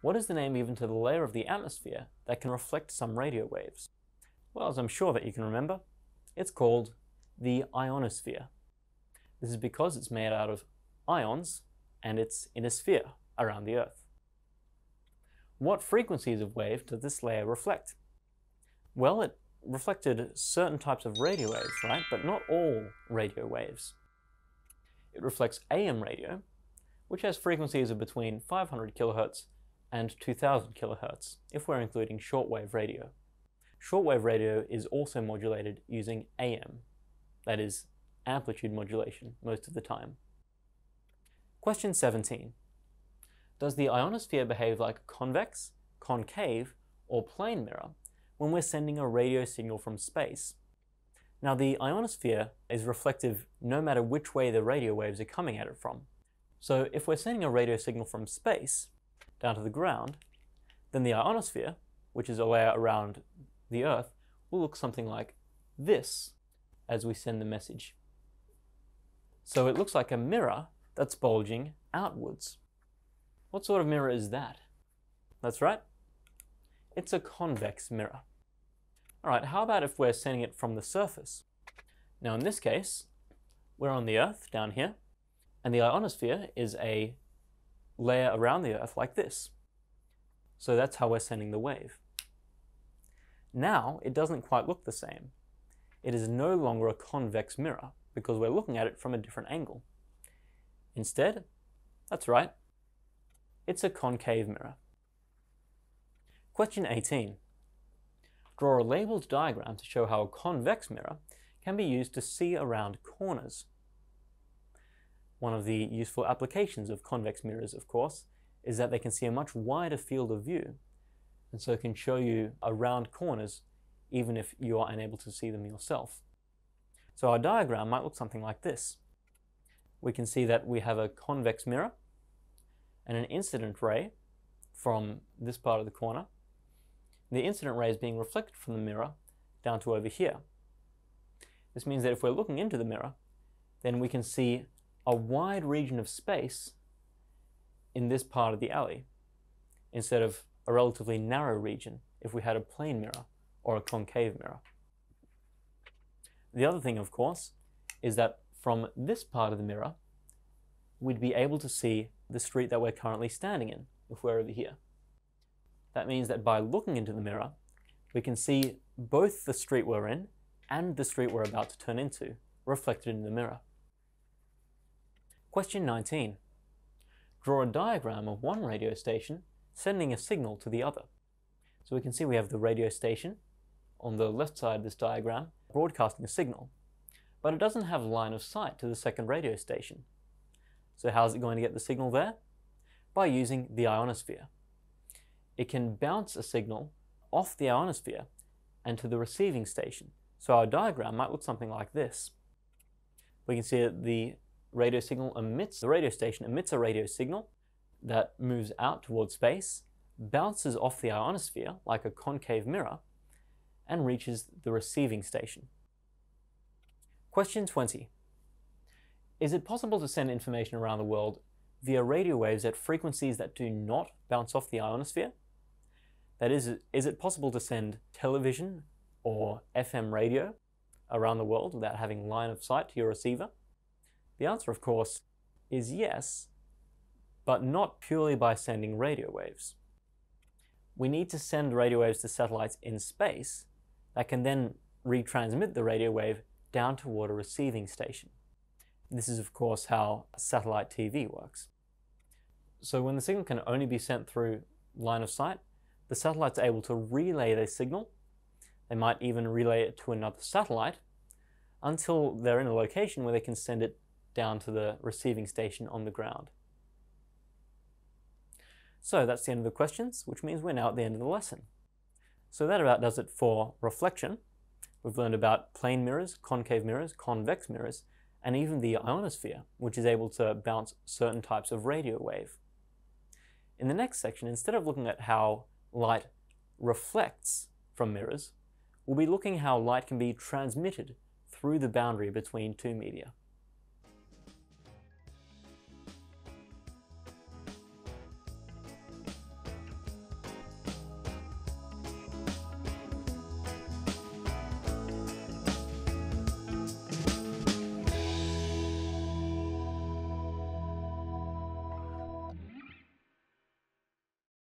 what is the name given to the layer of the atmosphere that can reflect some radio waves? Well, as I'm sure that you can remember, it's called the ionosphere. This is because it's made out of ions and it's in a sphere around the Earth. What frequencies of wave does this layer reflect? Well, it reflected certain types of radio waves, right? But not all radio waves. It reflects AM radio, which has frequencies of between 500 kHz and 2000 kHz, if we're including shortwave radio. Shortwave radio is also modulated using AM, that is, amplitude modulation, most of the time. Question 17. Does the ionosphere behave like a convex, concave, or plane mirror when we're sending a radio signal from space? Now the ionosphere is reflective no matter which way the radio waves are coming at it from. So if we're sending a radio signal from space down to the ground, then the ionosphere, which is a layer around the Earth, will look something like this as we send the message. So it looks like a mirror that's bulging outwards. What sort of mirror is that? That's right. It's a convex mirror. Alright, how about if we're sending it from the surface? Now in this case, we're on the Earth down here, and the ionosphere is a layer around the Earth like this. So that's how we're sending the wave. Now, it doesn't quite look the same. It is no longer a convex mirror because we're looking at it from a different angle. Instead, that's right, it's a concave mirror. Question 18. Draw a labeled diagram to show how a convex mirror can be used to see around corners. One of the useful applications of convex mirrors, of course, is that they can see a much wider field of view, and so can show you around corners even if you are unable to see them yourself. So our diagram might look something like this. We can see that we have a convex mirror and an incident ray from this part of the corner. The incident ray is being reflected from the mirror down to over here. This means that if we're looking into the mirror, then we can see a wide region of space in this part of the alley instead of a relatively narrow region if we had a plane mirror or a concave mirror. The other thing, of course, is that from this part of the mirror, we'd be able to see the street that we're currently standing in if we're over here. That means that by looking into the mirror, we can see both the street we're in and the street we're about to turn into reflected in the mirror. Question 19. Draw a diagram of one radio station sending a signal to the other. So we can see we have the radio station on the left side of this diagram broadcasting a signal, but it doesn't have line of sight to the second radio station. So how is it going to get the signal there? By using the ionosphere. It can bounce a signal off the ionosphere and to the receiving station. So our diagram might look something like this. We can see that the radio signal emits, the radio station emits a radio signal that moves out towards space, bounces off the ionosphere like a concave mirror, and reaches the receiving station. Question 20. Is it possible to send information around the world via radio waves at frequencies that do not bounce off the ionosphere? That is, is it possible to send television or FM radio around the world without having line of sight to your receiver? The answer, of course, is yes, but not purely by sending radio waves. We need to send radio waves to satellites in space that can then retransmit the radio wave down toward a receiving station. This is, of course, how satellite TV works. So when the signal can only be sent through line of sight, the satellite's able to relay the signal. They might even relay it to another satellite until they're in a location where they can send it down to the receiving station on the ground. So that's the end of the questions, which means we're now at the end of the lesson. So that about does it for reflection. We've learned about plane mirrors, concave mirrors, convex mirrors, and even the ionosphere, which is able to bounce certain types of radio wave. In the next section, instead of looking at how light reflects from mirrors, we'll be looking how light can be transmitted through the boundary between two media.